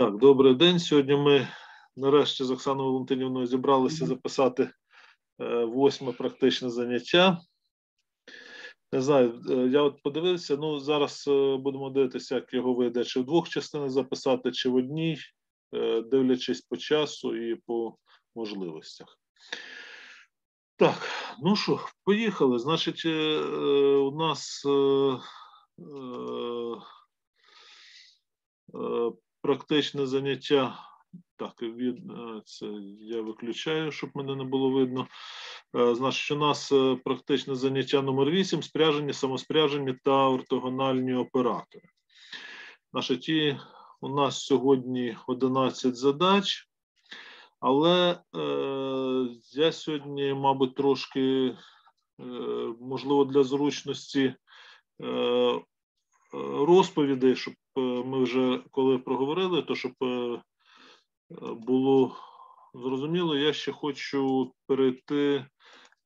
Так, добрий день. Сьогодні ми нарешті з Оксаною Валентинівною зібралися записати е, восьме практичне заняття. Не знаю, е, я от подивився. Ну, зараз е, будемо дивитися, як його вийде, чи в двох частинах записати, чи в одній, дивлячись по часу і по можливостях. Так, ну що, поїхали. Значить, у нас. Практичне заняття. Так, від е, це я виключаю, щоб мене не було видно. Е, Значить, у нас е, практичне заняття номер 8 спряжені, самоспряжені та ортогональні оператори. Значить, у нас сьогодні 11 задач, але е, я сьогодні, мабуть, трошки, е, можливо, для зручності е, розповідей, щоб ми вже коли проговорили, то щоб е, було зрозуміло, я ще хочу перейти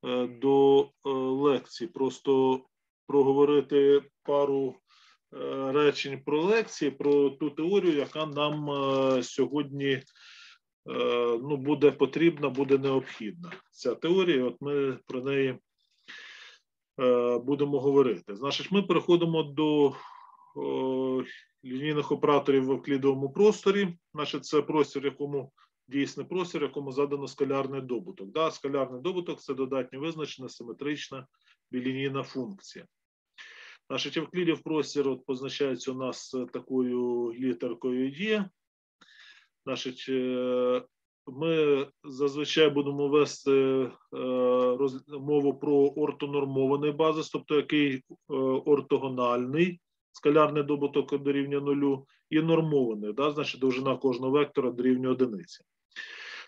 е, до е, лекцій, просто проговорити пару е, речень про лекції, про ту теорію, яка нам е, сьогодні е, ну, буде потрібна, буде необхідна. Ця теорія, от ми про неї е, будемо говорити. Значить, ми переходимо до лінійних операторів в евклідовому просторі. Значить, це простір, якому дійсний простір, якому задано скалярний добуток. Да? Скалярний добуток це додатньо визначена симетрична білінійна функція. Значить, евклідів простір от, позначається у нас такою літеркою Є. Значить, е, ми зазвичай будемо вести е, мову про ортонормований базис, тобто який е, ортогональний скалярний добуток дорівнює нулю, і нормований, да, значить довжина кожного вектора дорівнює одиниці.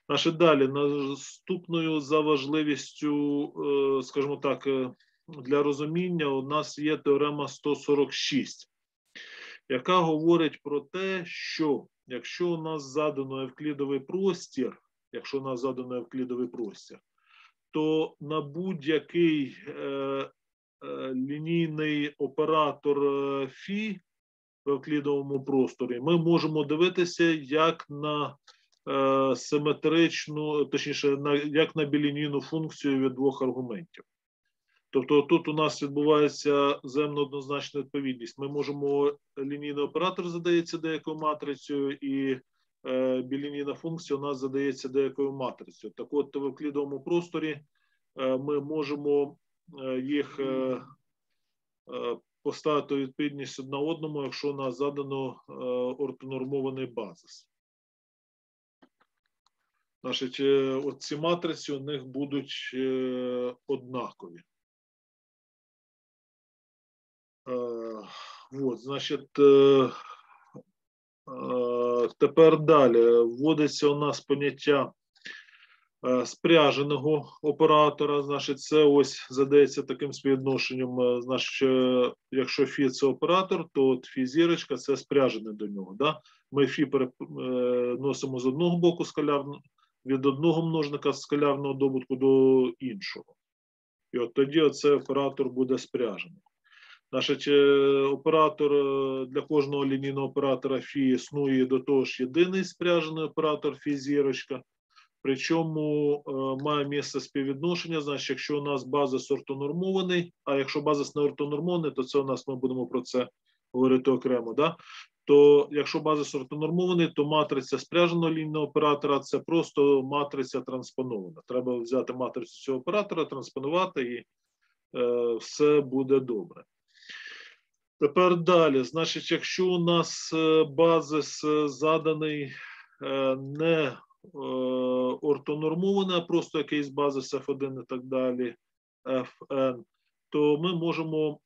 Значить, далі наступною за важливістю, е, скажімо так, е, для розуміння у нас є теорема 146, яка говорить про те, що якщо у нас задано евклідовий простір, якщо у нас задано евклідовий простір, то на будь-який е, лінійний оператор Фі в евклідовому просторі, ми можемо дивитися як на е, симетричну, точніше, на, як на білінійну функцію від двох аргументів. Тобто тут у нас відбувається земно однозначна відповідність. Ми можемо лінійний оператор задається деякою матрицею, і е, білінійна функція у нас задається деякою матрицею. Так от в евклідовому просторі е, ми можемо їх поставити відповідність одна одному, якщо у нас задано ортонормований базис. Значить, ці матриці у них будуть однакові. От, значить, тепер далі вводиться у нас поняття Е, спряженого оператора, значить, це ось задається таким співвідношенням. Е, значить, якщо Фі це оператор, то от Фі зірочка це спряжене до нього. Да? Ми Фі переносимо з одного боку скалярно, від одного множника скалярного добутку до іншого. І от тоді оцей оператор буде спряжений. Значить, е, оператор для кожного лінійного оператора Фі існує до того ж єдиний спряжений оператор Фі зірочка. Причому е, має місце співвідношення. Значить, якщо у нас базис ортонормований, а якщо базис не ортонормований, то це у нас ми будемо про це говорити окремо. Да? То якщо базис ортонормований, то матриця спряженого лінійного оператора це просто матриця транспонована. Треба взяти матрицю цього оператора, транспонувати, і е, все буде добре. Тепер далі. Значить, якщо у нас е, базис е, заданий не ортонормована, просто якийсь базис F1 і так далі, Fn, то ми можемо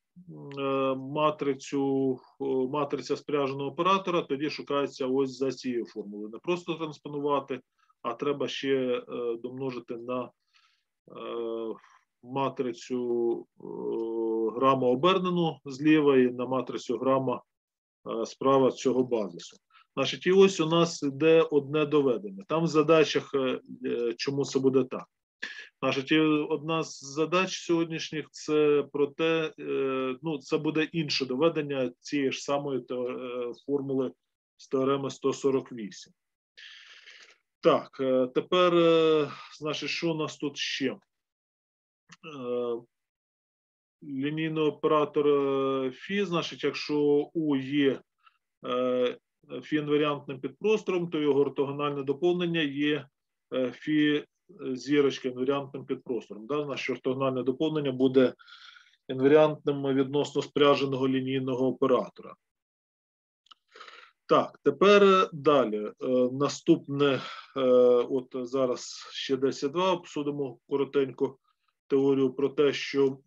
е, матрицю, матриця спряженого оператора, тоді шукається ось за цією формулою. Не просто транспонувати, а треба ще е, домножити на матрицю грама обернену зліва і на матрицю грама справа цього базису. Значить, і ось у нас йде одне доведення. Там в задачах, е, е, чому це буде так. Значить, одна з задач сьогоднішніх це про те, е, ну, це буде інше доведення цієї ж самої формули з теореми 148. Так, тепер, значить, що у нас тут ще? Лінійний оператор Фі, значить, якщо У є е, фі-інваріантним підпростором, то його ортогональне доповнення є е, фі зірочка інваріантним підпростором. Да? Наше ортогональне доповнення буде інваріантним відносно спряженого лінійного оператора. Так, тепер далі. Е, Наступне, е, от зараз ще 10.2 обсудимо коротенько теорію про те, що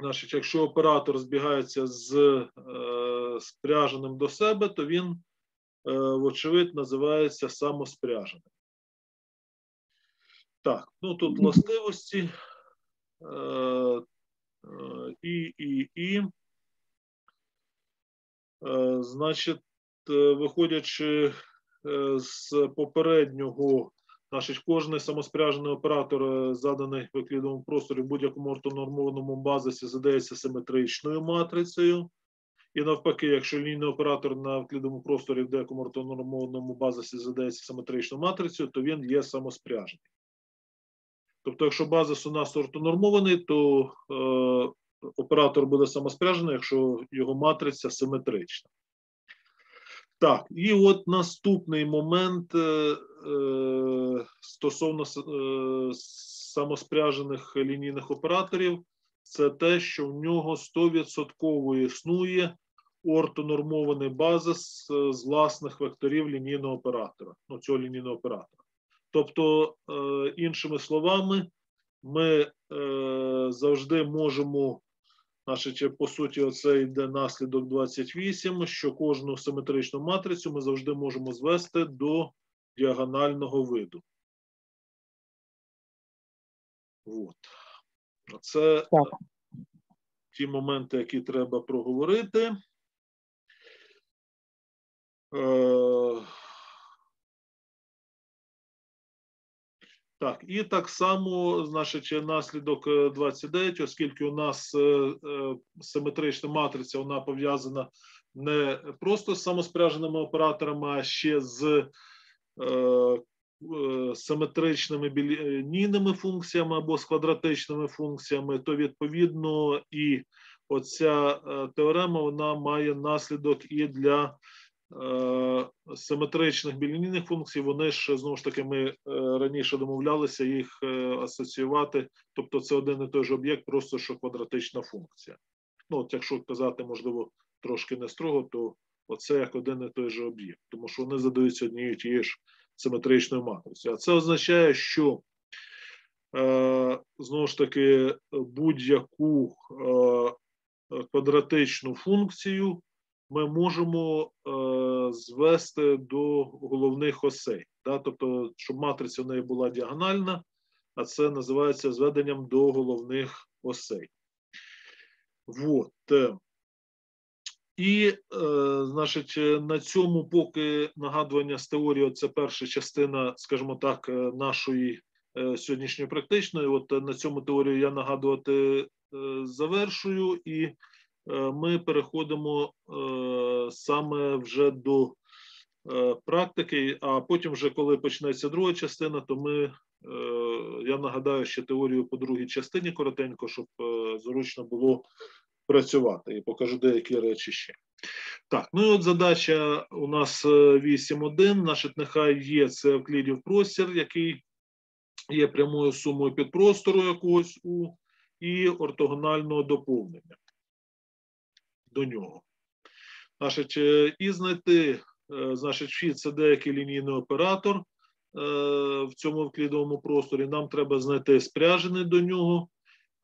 значить, якщо оператор збігається з е, спряженим до себе, то він, е, вочевидь, називається самоспряженим. Так, ну тут властивості. Е, е, і, і, і. Е, Значить, е, виходячи е, з попереднього, значить, кожний самоспряжений оператор, е, заданий в евклідовому просторі в будь-якому ортонормованому базисі, задається симетричною матрицею. І навпаки, якщо лінійний оператор на евклідовому просторі в деякому ортонормованому базисі задається симетричною матрицею, то він є самоспряжений. Тобто, якщо базис у нас ортонормований, то е, оператор буде самоспряжений, якщо його матриця симетрична. Так, і от наступний момент е, е, стосовно е, самоспряжених лінійних операторів, це те, що в нього 100% існує ортонормований базис е, з власних векторів лінійного оператора, ну, цього лінійного оператора. Тобто, е, іншими словами, ми е, завжди можемо, значить, по суті, оце йде наслідок 28, що кожну симетричну матрицю ми завжди можемо звести до діагонального виду. От. Це Так. ті моменти, які треба проговорити. Е, Так, і так само, значить, наслідок е, 29, оскільки у нас е, е, симетрична матриця, вона пов'язана не просто з самоспряженими операторами, а ще з е, е, симетричними білінійними функціями або з квадратичними функціями, то відповідно і оця е, теорема вона має наслідок і для е, симетричних білінійних функцій, вони ж знову ж таки ми е, раніше домовлялися їх е, асоціювати. Тобто, це один і той же об'єкт, просто що квадратична функція. Ну, от якщо казати, можливо, трошки не строго, то оце як один і той же об'єкт, тому що вони задаються однією тією ж симетричною матрицею. А це означає, що е, знову ж таки будь-яку е, квадратичну функцію ми можемо е, звести до головних осей. Тобто, щоб матриця в неї була діагональна, а це називається зведенням до головних осей. Вот. І, е, значить, на цьому, поки нагадування з теорії, це перша частина, скажімо так, е, нашої е, сьогоднішньої практичної. От на цьому теорію я нагадувати завершую, і ми переходимо саме вже до практики. А потім, вже коли почнеться друга частина, то ми я нагадаю ще теорію по другій частині коротенько, щоб зручно було працювати і покажу деякі речі ще. Так, ну і от задача у нас е, 8.1. Значить, нехай є це Евклідів простір, який є прямою сумою підпростору якогось у і ортогонального доповнення до нього. Значить, е, і знайти, е, значить, фі це деякий лінійний оператор е, в цьому евклідовому просторі. Нам треба знайти спряжений до нього.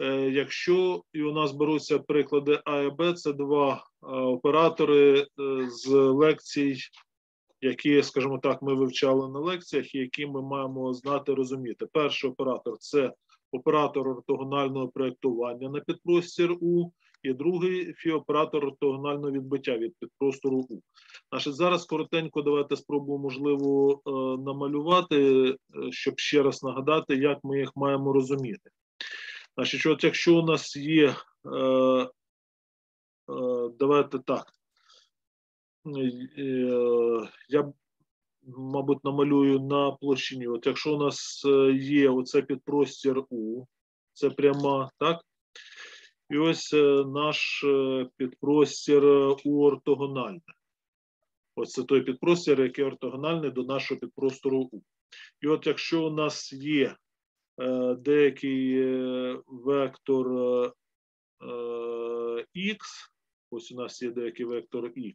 Е, Якщо і у нас беруться приклади А і Б, це два е, оператори е, з лекцій, які, скажімо так, ми вивчали на лекціях, і які ми маємо знати розуміти. Перший оператор це оператор ортогонального проєктування на підпростір У, і другий фіоператор ортогонального відбиття від підпростору У. Значить, зараз коротенько давайте спробуємо, можливо, намалювати, щоб ще раз нагадати, як ми їх маємо розуміти. Значить, от якщо у нас є, е, е, давайте так. е, я, мабуть, намалюю на площині. От якщо у нас є оце підпростір У, це пряма, так? І ось наш підпростір У ортогональний. Ось це той підпростір, який ортогональний до нашого підпростору У. І от якщо у нас є деякий е, вектор е, X, ось у нас є деякий вектор X,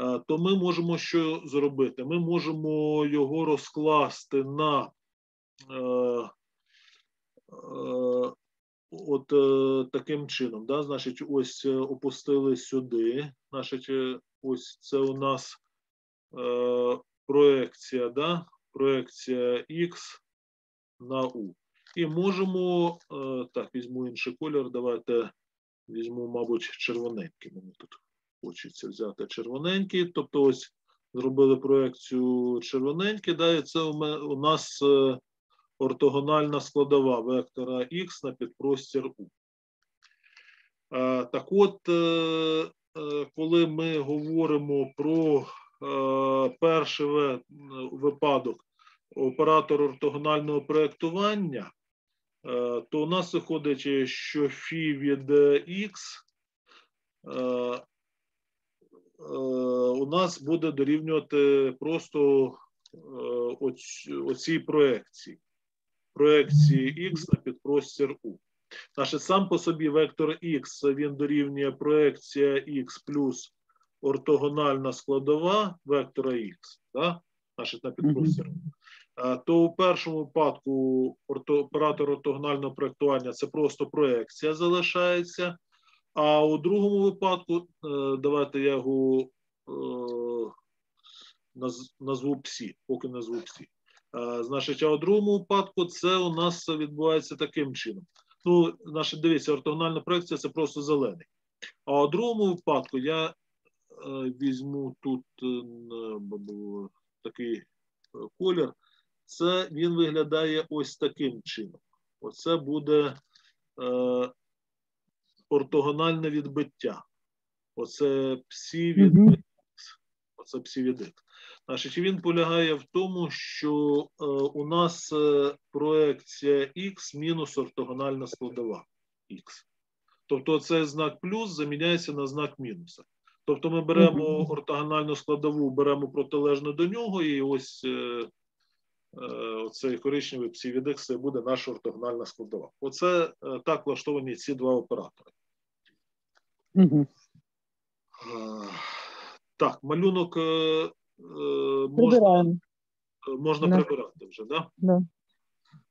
е, то ми можемо що зробити? Ми можемо його розкласти на е, е, от е, таким чином. Да? Значить, ось е, опустили сюди. Значить, е, ось це у нас е, проекція, да? проекція X на U. І можемо, е, так, візьму інший колір, давайте візьму, мабуть, червоненький. Мені тут хочеться взяти червоненький. Тобто, ось зробили проекцію червоненький, да, і це у, нас е, ортогональна складова вектора X на підпростір U. Е, Так от, коли ми говоримо про перший випадок оператор ортогонального проєктування, е, то у нас виходить, що фі від X е, е, у нас буде дорівнювати просто оцій проекції. Проекції X на підпростір U. Значить, сам по собі вектор X він дорівнює проекція X плюс ортогональна складова вектора X, да? значить, на підпростір. А, То у першому випадку оператор ортогонального проєктування це просто проекція залишається. А у другому випадку, е, давайте я його е, наз- назву псі, поки назву псі. Е, Значить, а у другому випадку це у нас відбувається таким чином. Ну, значить, дивіться, ортогональна проекція це просто зелений. А у другому випадку я е, візьму тут е, такий е, колір. Це він виглядає ось таким чином. Оце буде е, ортогональне відбиття. Оце псі від Мгм. Оце псі від X. Значить, він полягає в тому, що е, у нас е, проекція X мінус ортогональна складова X. Тобто цей знак плюс заміняється на знак мінуса. Тобто ми беремо ортогональну складову, беремо протилежно до нього, і ось е, оцей коричневий псі від це буде наша ортогональна складова. Оце е, так влаштовані ці два оператори. Е, Так, малюнок е, е, можна, Прибираємо. можна Да. прибирати вже, да? Да.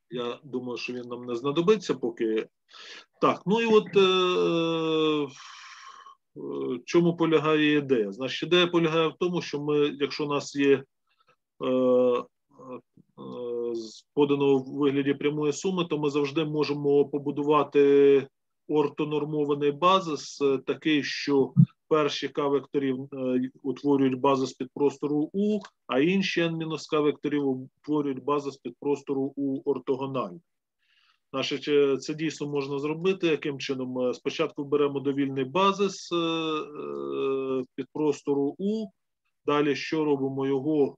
Я думаю, що він нам не знадобиться поки. Так, ну і от е, в чому полягає ідея? Значить, ідея полягає в тому, що ми, якщо у нас є е, е, з- подано в вигляді прямої суми, то ми завжди можемо побудувати ортонормований базис, е, такий, що перші К векторів е, утворюють базис підпростору У, а інші N-К векторів утворюють базис підпростору У ортогональний. Значить, це дійсно можна зробити. Яким чином? Спочатку беремо довільний базис е, підпростору У, далі що робимо? Його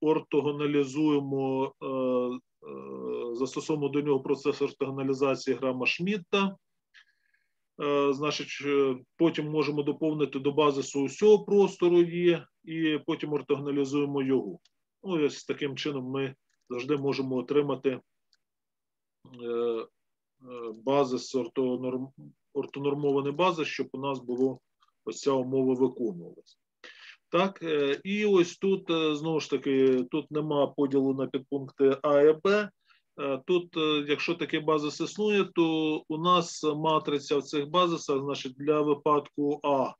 ортогоналізуємо, е, е, застосовуємо до нього процес ортогоналізації грама Шмідта. Е, Значить, потім можемо доповнити до базису усього простору є, і потім ортогоналізуємо його. Ну, ось таким чином ми завжди можемо отримати базис, ортонорм, ортонормований базис, щоб у нас було ось ця умова виконувалася. Так, е, і ось тут е, знову ж таки тут нема поділу на підпункти А і Б. Е, Тут, якщо такий базис існує, то у нас матриця в цих базисах, значить, для випадку А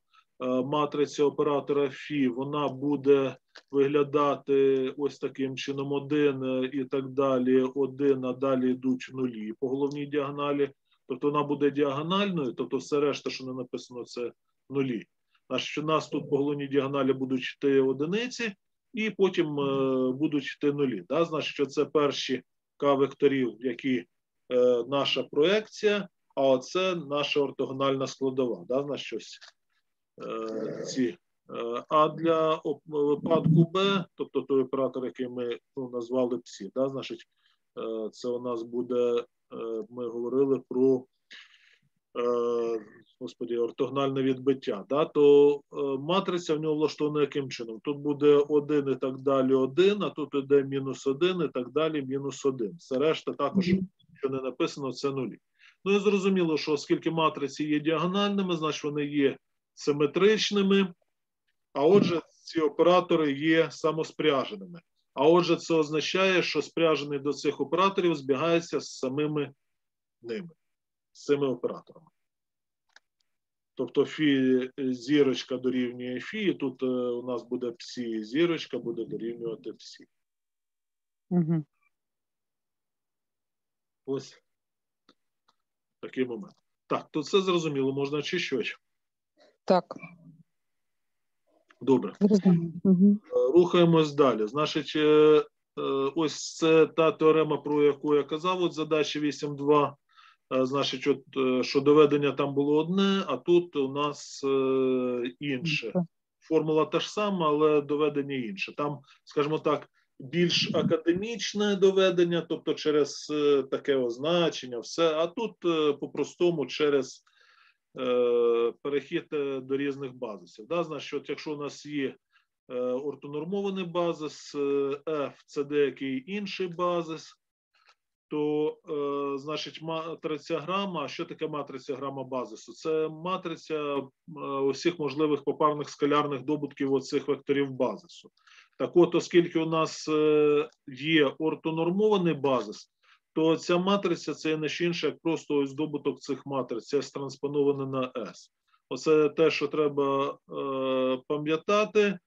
матриця оператора Фі, вона буде виглядати ось таким чином: один і так далі, один, а далі йдуть нулі по головній діагоналі. Тобто вона буде діагональною, тобто все решта, що не написано, це нулі. Значить, у нас тут по головній діагоналі будуть йти одиниці, і потім е, будуть йти нулі. Да? Значить, це перші К векторів, які е, наша проекція, а оце наша ортогональна складова. Да? Значить, ось, е, ці. Е, А для випадку Б, тобто той оператор, який ми ну, назвали псі, да, значить, е, це у нас буде, ми говорили про господі, ортогнальне відбиття, да, то е, матриця в нього влаштована яким чином? Тут буде 1 і так далі 1, а тут іде мінус 1 і так далі мінус 1. Все решта також, що не написано, це нулі. Ну і зрозуміло, що оскільки матриці є діагональними, значить вони є симетричними, а отже, ці оператори є самоспряженими. А отже, це означає, що спряжений до цих операторів збігається з самими ними, з цими операторами. Тобто фі зірочка дорівнює фі, і тут е, у нас буде псі, зірочка буде дорівнювати псі. Угу. Ось такий момент. Так, то це зрозуміло, можна чи щось. Так, Добре. Угу. Рухаємось далі. Значить, е, ось це та теорема, про яку я казав, от задачі 8.2. Е, Значить, от, е, що доведення там було одне, а тут у нас е, інше. Формула та ж сама, але доведення інше. Там, скажімо так, більш академічне доведення, тобто через таке означення, все. А тут по-простому через е, перехід до різних базисів. Да? Значить, от якщо у нас є ортонормований базис, F це деякий інший базис, то е, значить матриця грама. Що таке матриця грама базису? Це матриця е, усіх можливих попарних скалярних добутків оцих векторів базису. Так от, оскільки у нас е, є ортонормований базис, то ця матриця це не що інше, як просто ось добуток цих матриць, S транспоноване на S. Оце те, що треба е, пам'ятати.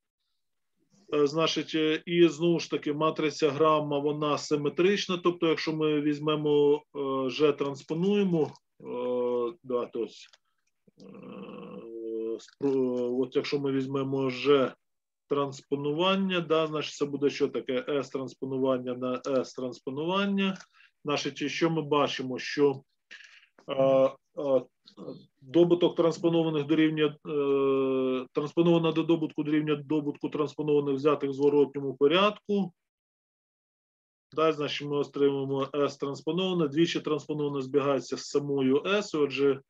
Е, Значить, е, і знову ж таки, матриця грама вона симетрична. Тобто, якщо ми візьмемо е, G транспонуємо, да, то ось, е, от якщо ми візьмемо G транспонування, да, значить це буде що таке S транспонування на S транспонування. Значить, що ми бачимо, що добуток транспонованих дорівнює е, транспонована до добутку дорівнює добутку транспонованих взятих в зворотньому порядку. Далі, значить, ми отримуємо S транспоноване, двічі транспоноване збігається з самою S, отже,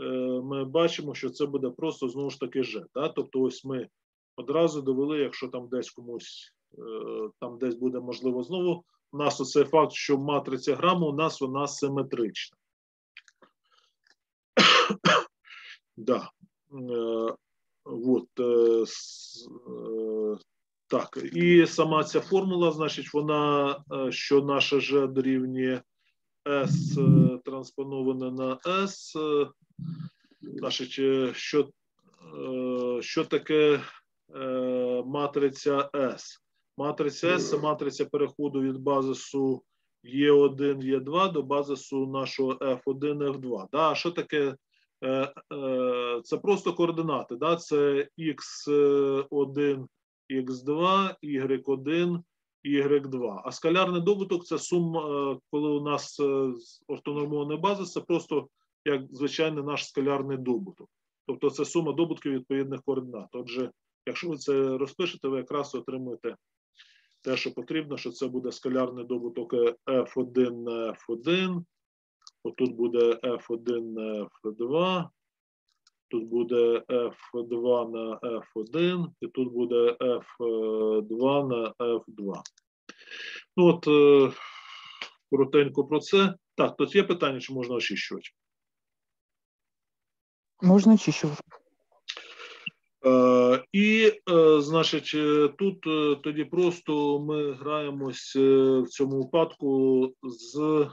е, ми бачимо, що це буде просто знову ж таки G. Да? Тобто, ось ми одразу довели, якщо там десь комусь, е, там десь буде можливо знову, у нас оцей факт, що матриця грама у нас вона симетрична. Да. Е, Вот, с- е, так, і сама ця формула, значить, вона, що наша G дорівнює S транспоноване на S, значить, е, що, е, що таке е, матриця S? Матриця S – це матриця переходу від базису Е1, Е2 до базису нашого F1, F2. Да? А що таке це просто координати. Да? Це x1, x2, y1, y2. А скалярний добуток це сума, е, коли у нас е, ортонормований базис, це просто як звичайний наш скалярний добуток. Тобто це сума добутків відповідних координат. Отже, якщо ви це розпишете, ви якраз отримуєте те, що потрібно, що це буде скалярний добуток е, F1 на F1, Отут буде F1 на F2, тут буде F2 на F1, і тут буде F2 на F2. Ну от, е, коротенько про це. Так, тут є питання, чи можна очищувати? Можна очищувати. Е, і, е, значить, тут е, тоді просто ми граємось в цьому випадку з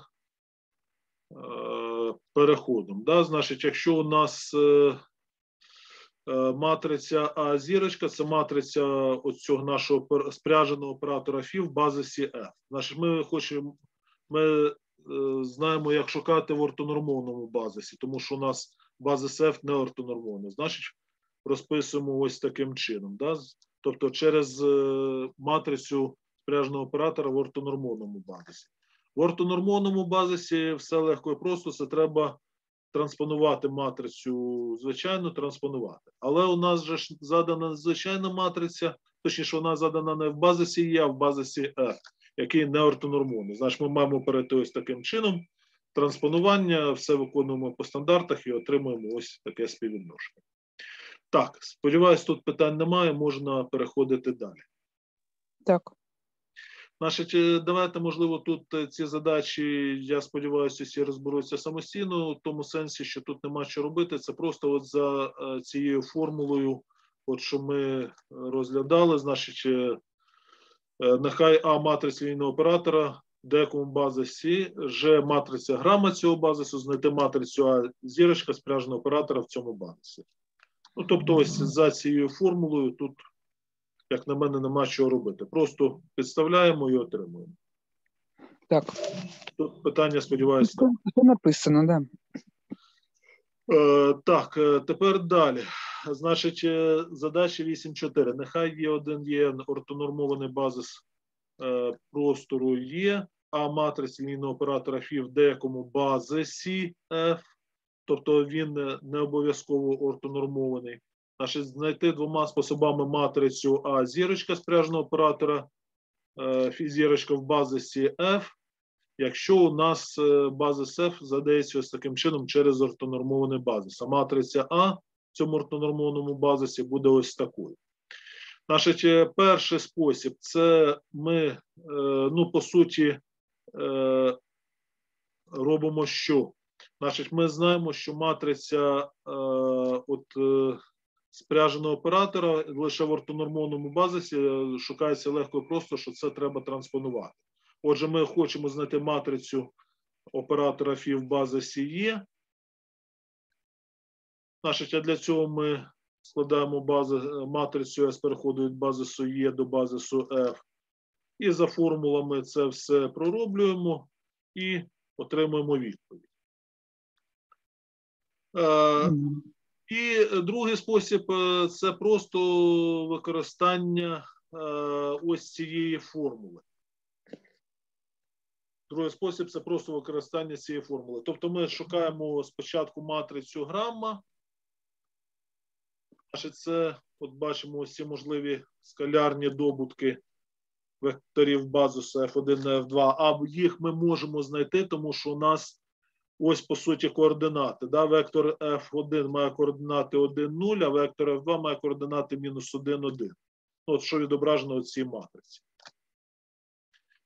переходом. Да? Значить, якщо у нас е, е, матриця А зірочка, це матриця оцього нашого спряженого оператора Фі в базисі F. Значить, ми хочемо, ми е, знаємо, як шукати в ортонормовному базисі, тому що у нас базис F не ортонормовний. Значить, розписуємо ось таким чином. Да? Тобто через е, матрицю спряженого оператора в ортонормовному базисі. В ортонормовному базисі все легко і просто. Це треба транспонувати матрицю, звичайно, транспонувати. Але у нас же задана звичайна матриця, точніше, вона задана не в базисі Є, а в базисі F, який не ортонормований. Значить, ми маємо перейти ось таким чином. Транспонування, все виконуємо по стандартах і отримуємо ось таке співвідношення. Так, сподіваюсь, тут питань немає, можна переходити далі. Так. Значить, е, давайте, можливо, тут е, ці задачі, я сподіваюся, всі розберуться самостійно, в тому сенсі, що тут нема що робити. Це просто от за е, цією формулою, от що ми розглядали, значить, нехай А матриця лінійного оператора, декому базисі, Ж матриця грама цього базису, знайти матрицю А зірочка спряженого оператора в цьому базисі. Ну, тобто, ось за цією формулою тут як на мене, нема чого робити. Просто підставляємо і отримуємо. Так. Тут питання, сподіваюся. Це, це написано, да. Е, так, е, тепер далі. Значить, е, задача 8.4. Нехай є один є ортонормований базис е, простору є, а матриць лінійного оператора Фі в деякому базисі F, тобто він не- не обов'язково ортонормований. Значить, знайти двома способами матрицю А зірочка спряженого оператора, е, зірочка в базисі F, якщо у нас е, базис F задається ось таким чином через ортонормований базис. А матриця А в цьому ортонормованому базисі буде ось такою. Значить, перший спосіб це ми, е, ну, по суті, робимо що? Значить, ми знаємо, що матриця от, спряженого оператора лише в ортонормованому базисі е, шукається легко і просто, що це треба транспонувати. Отже, ми хочемо знайти матрицю оператора Фі в базисі Є. Значить, а для цього ми складаємо бази, е, матрицю S переходу від базису Є до базису F. І за формулами це все пророблюємо і отримуємо відповідь. Е, і другий спосіб е, це просто використання е, ось цієї формули. Другий спосіб це просто використання цієї формули. Тобто ми шукаємо спочатку матрицю грамма. Це, от бачимо, ось можливі скалярні добутки векторів базису F1 на F2, а їх ми можемо знайти, тому що у нас ось по суті координати. Да? Вектор F1 має координати 1, 0, а вектор F2 має координати мінус 1, 1. От що відображено в цій матриці.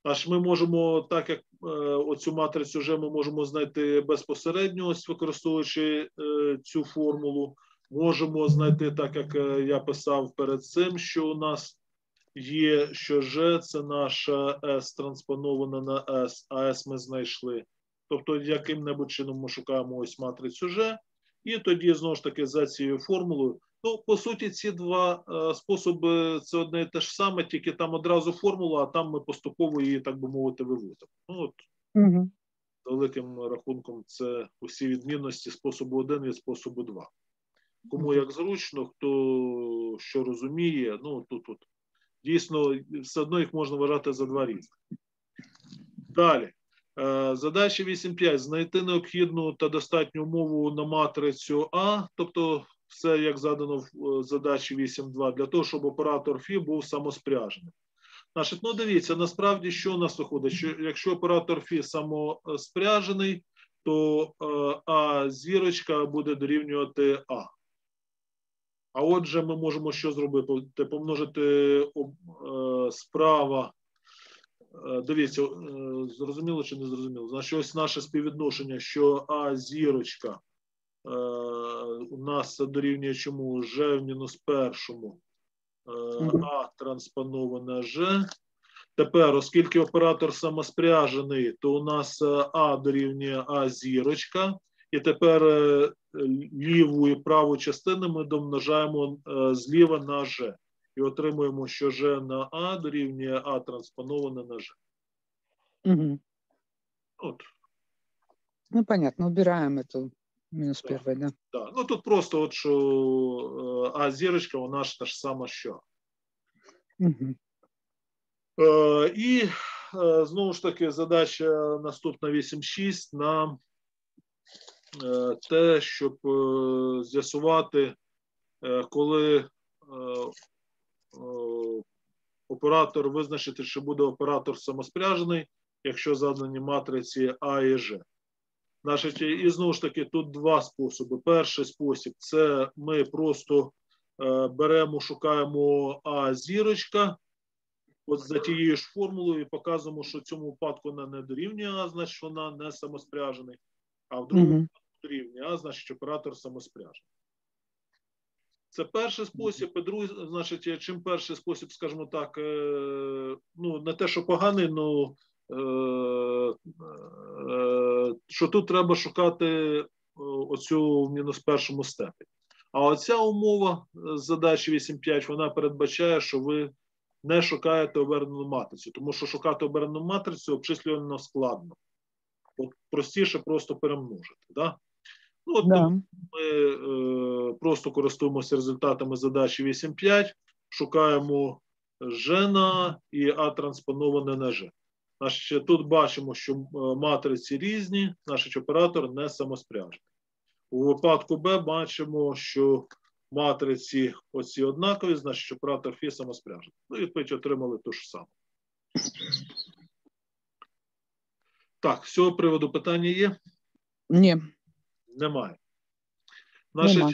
Аж ми можемо, так як е, оцю матрицю вже ми можемо знайти безпосередньо, ось використовуючи е, цю формулу. Можемо знайти, так як е, я писав перед цим, що у нас є, що G це наша S транспонована на S, а S ми знайшли. Тобто, яким-небудь чином ми шукаємо ось матрицю G, і тоді знову ж таки за цією формулою. Ну, по суті, ці два е, способи це одне і те ж саме, тільки там одразу формула, а там ми поступово її, так би мовити, виводимо. Ну, от, за великим рахунком, це усі відмінності способу 1 від способу 2. Кому як зручно, хто що розуміє, ну тут, тут дійсно все одно їх можна вважати за два різних. Далі. Е, Задача 8.5. Знайти необхідну та достатню умову на матрицю А, тобто все як задано в е, задачі 8.2, для того, щоб оператор Фі був самоспряжений. Значить, ну дивіться, насправді, що у нас виходить? Що якщо оператор Фі самоспряжений, то е, А зірочка буде дорівнювати А. А отже, ми можемо що зробити? Помножити справа. Е, Дивіться, е, зрозуміло чи не зрозуміло? Значить, ось наше співвідношення, що А зірочка е, у нас дорівнює чому Ж в мінус першому, А транспоноване Ж. Тепер, оскільки оператор самоспряжений, то у нас А дорівнює А зірочка. І тепер ліву і праву частини ми домножаємо зліва на Ж. І отримуємо, що Ж на А дорівнює А транспоноване на Ж. Мгм. От, Ну, понятно, убираем эту минус Да. первый, да. да. Ну тут просто от що е, А зірочка, вона ж та ж сама що. Мгм. Е, І е, знову ж таки задача наступна 8.6 нам е, те, щоб е, з'ясувати, е, коли оператор визначити, чи буде оператор самоспряжений, якщо задані матриці А і Ж. Значить, і знову ж таки, тут два способи. Перший спосіб це ми просто е, беремо, шукаємо А зірочка, от за тією ж формулою і показуємо, що в цьому випадку вона не дорівнює А, значить вона не самоспряжений, а в другому випадку дорівнює А, значить оператор самоспряжений. Це перший спосіб, і другий, значить, чим перший спосіб, скажімо так, е, ну не те, що поганий, ну е, е, що тут треба шукати оцю в мінус першому степені. А оця умова з задачі 8.5, вона передбачає, що ви не шукаєте обернену матрицю, тому що шукати обернену матрицю обчислювально складно. Простіше просто перемножити. Да? Ну, от Да. ми е, просто користуємося результатами задачі 8.5, шукаємо Ж на і А транспоноване на Ж. Значить, тут бачимо, що е, матриці різні, значить оператор не самоспряжений. У випадку Б бачимо, що матриці оці однакові, значить оператор Фі самоспряжений. Ну, відповідь отримали ту ж саму. Так, з цього приводу питання є? Ні. Немає. Значить, Нема.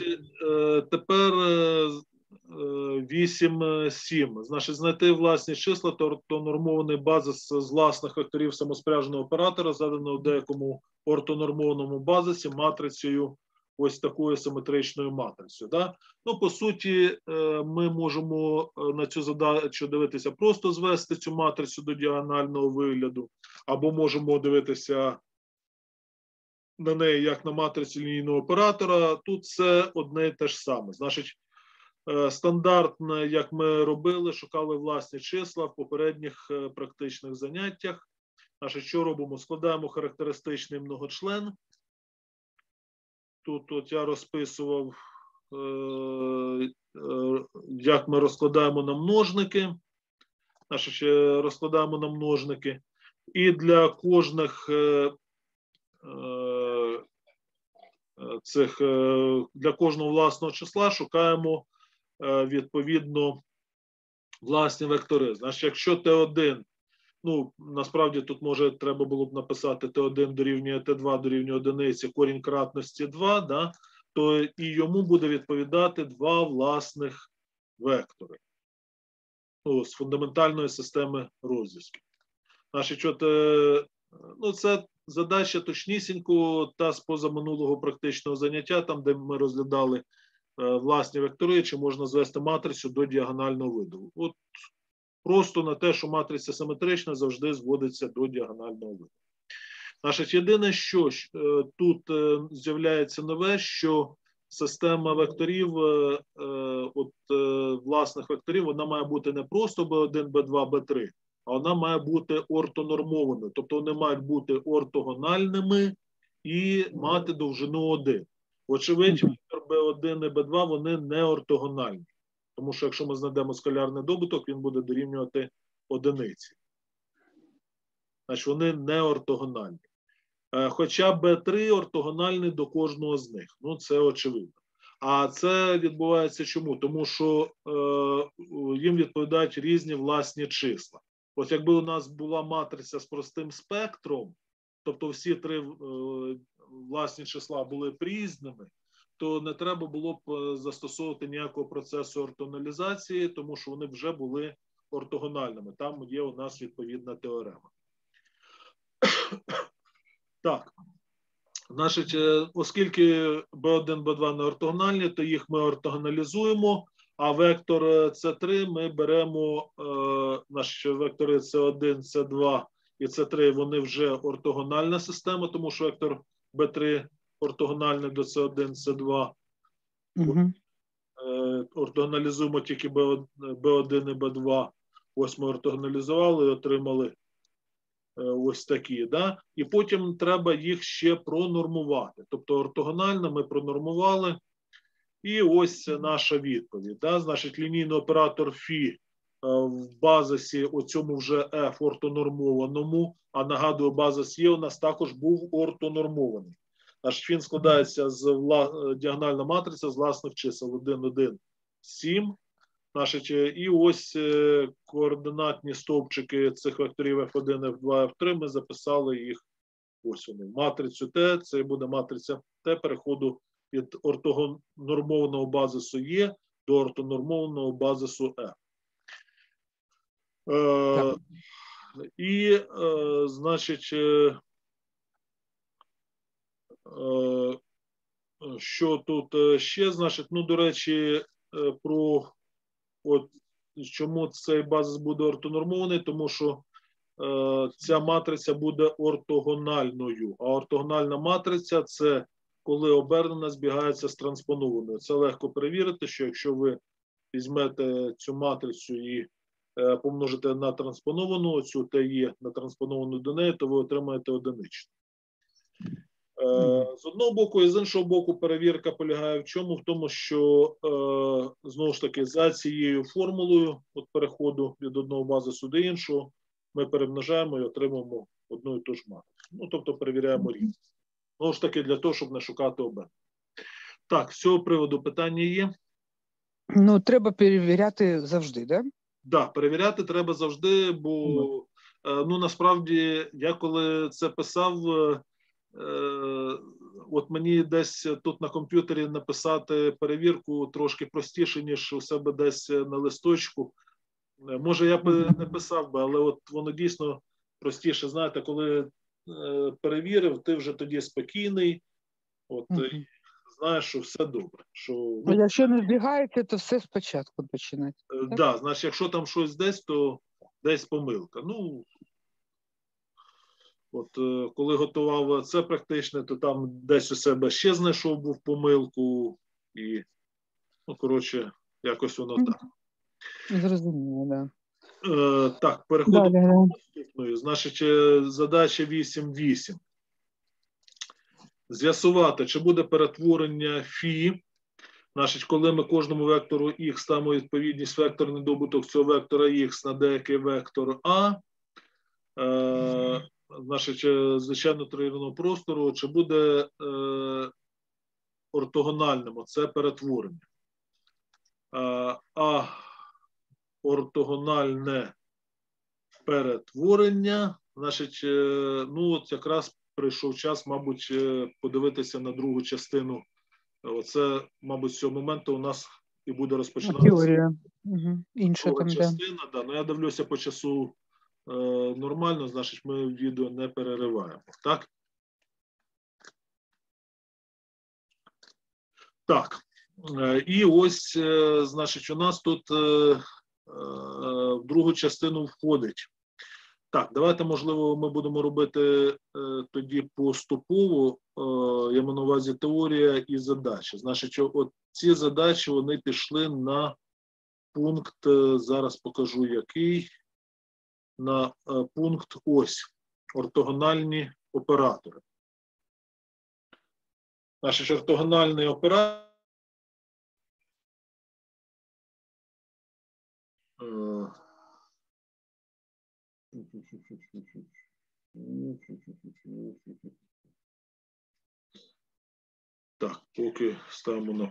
е, тепер е, з- е, 8-7. Значить, знайти власні числа ортонормований базис з власних векторів самоспряженого оператора, заданого в деякому ортонормованому базисі матрицею ось такою симетричною матрицею. Да? Ну, по суті, е, ми можемо е, на цю задачу дивитися, просто звести цю матрицю до діагонального вигляду, або можемо дивитися на неї як на матриці лінійного оператора. Тут все одне і те ж саме. Значить, е, стандартно, як ми робили, шукали власні числа в попередніх е, практичних заняттях. Значить, що робимо? Складаємо характеристичний многочлен. Тут от я розписував, е, як ми розкладаємо на множники. Значить, розкладаємо на множники. І для кожних цих е, для кожного власного числа шукаємо е, відповідно власні вектори. Значить, якщо Т1, ну насправді тут може треба було б написати Т1 дорівнює Т2 дорівнює одиниці, корінь кратності 2, да, то і йому буде відповідати два власних вектори ну, з фундаментальної системи розв'язків. Значить, що те, ну, це задача точнісінько та з позаминулого практичного заняття, там, де ми розглядали е, власні вектори, чи можна звести матрицю до діагонального виду. От просто на те, що матриця симетрична, завжди зводиться до діагонального виду. Значить, єдине, що е, тут е, з'являється нове, що система векторів, от власних векторів, вона має бути не просто B1, B2, B3, а вона має бути ортонормованою. Тобто вони мають бути ортогональними і мати довжину 1. Очевидь, Мгм. вектор B1 і B2 вони не ортогональні. Тому що якщо ми знайдемо скалярний добуток, він буде дорівнювати одиниці. Значить, вони не ортогональні. Е, Хоча B3 ортогональний до кожного з них. Ну, це очевидно. А це відбувається чому? Тому що е, їм відповідають різні власні числа. От якби у нас була матриця з простим спектром, тобто всі три е, власні числа були б різними, то не треба було б е, застосовувати ніякого процесу ортоналізації, тому що вони вже були ортогональними. Там є у нас відповідна теорема. Так. Значить, е, оскільки B1, B2 не ортогональні, то їх ми ортогоналізуємо, а вектор е, С3 ми беремо, е, наші вектори С1, С2 і С3, вони вже ортогональна система, тому що вектор B3 ортогональний до С1, С2. Угу. Ортогоналізуємо тільки B1 B1 і B2. Ось ми ортогоналізували і отримали е, ось такі. Да? І потім треба їх ще пронормувати. Тобто ортогонально ми пронормували. І ось наша відповідь. Да? Значить, лінійний оператор Фі е, в базисі оцьому вже F ортонормованому, а нагадую, базис є у нас також був ортонормований. Значить, він складається з вла... діагональна матриця з власних чисел 1, 1, 7. Значить, і ось е, координатні стовпчики цих векторів F1, F2, F3. Ми записали їх. Ось вони. Матрицю Т. Це буде матриця Т переходу від ортогонормованого базису Е до ортонормованого базису Е. Е, і, е, значить, е, що тут ще, значить, ну, до речі, про от чому цей базис буде ортонормований, тому що е, ця матриця буде ортогональною. А ортогональна матриця це коли обернена збігається з транспонованою. Це легко перевірити, що якщо ви візьмете цю матрицю і е, помножите на транспоновану, цю ТЕ на транспоновану до неї, то ви отримаєте одиничну. Е, з одного боку і з іншого боку, перевірка полягає в чому? В тому, що е, знову ж таки за цією формулою от переходу від одного базису до іншого, ми перемножаємо і отримаємо одну і ту ж матрицю. Ну, тобто перевіряємо рівність. Знову ж таки, для того, щоб не шукати ОБ. Так, з цього приводу питання є. Ну, треба перевіряти завжди, да? Так, да, перевіряти треба завжди, бо mm. ну насправді я коли це писав, е, от мені десь тут на комп'ютері написати перевірку трошки простіше, ніж у себе десь на листочку. Е, може, я би не писав би, але от воно дійсно простіше. Знаєте, коли перевірив, ти вже тоді спокійний, от mm. знаєш, що все добре. Що ну, Якщо не збігається, то все спочатку починати. Так, да, значить, якщо там щось десь, то десь помилка. Ну от коли готував це практичне, то там десь у себе ще знайшов був помилку, і, ну, коротше, якось воно так. Зрозуміло, так. Да. Е, так, переходимо до наступної. Значить, задача 8.8. З'ясувати, чи буде перетворення Фі. Значить, коли ми кожному вектору Х ставимо відповідність векторний добуток цього вектора Х на деякий вектор А, е, значить, звичайно, троєрного простору, чи буде е, ортогональним оце перетворення. Е, а ортогональне перетворення. Значить, е, ну от якраз прийшов час, мабуть, е, подивитися на другу частину. Оце, мабуть, з цього моменту у нас і буде розпочинатися. Угу. Інша друга там, частина. Да. Ну, я дивлюся по часу е, нормально, значить, ми відео не перериваємо. Так? Так. Е, і ось, значить, у нас тут в другу частину входить. Так, давайте, можливо, ми будемо робити е, тоді поступово, е, я маю на увазі теорія і задача. Значить, от ці задачі вони пішли на пункт, е, зараз покажу який, на е, пункт ось ортогональні оператори. Значить, ортогональний оператор. Так, поки ставимо на